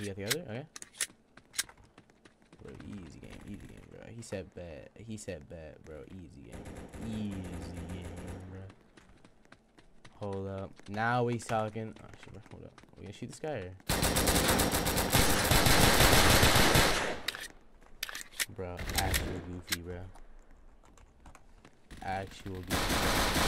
he got the other. Okay. Bro, easy game, easy game, bro. He said bad. He said bad, bro. Easy game, easy game, bro. Hold up. Now he's talking. Oh shit, bro. Hold up. We gonna shoot this guy. Or? Bro, actual goofy, bro. Actual goofy.